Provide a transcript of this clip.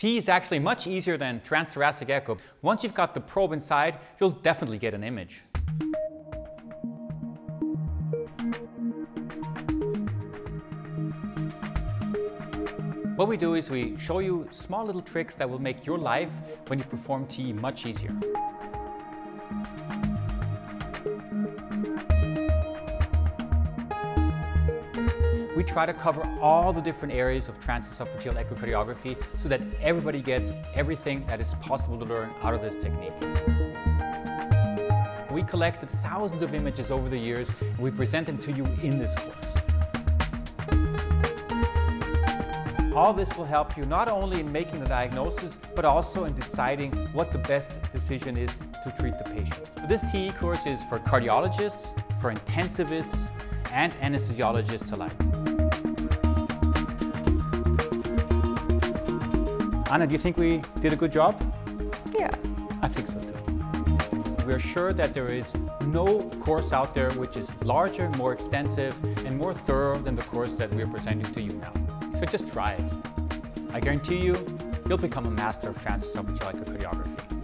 TEE is actually much easier than transthoracic echo. Once you've got the probe inside, you'll definitely get an image. What we do is we show you small little tricks that will make your life when you perform TEE much easier. We try to cover all the different areas of transesophageal echocardiography so that everybody gets everything that is possible to learn out of this technique. We collected thousands of images over the years and we present them to you in this course. All this will help you not only in making the diagnosis, but also in deciding what the best decision is to treat the patient. This TEE course is for cardiologists, for intensivists, and anesthesiologists alike. Anna, do you think we did a good job? Yeah. I think so too. We're sure that there is no course out there which is larger, more extensive, and more thorough than the course that we're presenting to you now. So just try it. I guarantee you, you'll become a master of transesophageal echocardiography.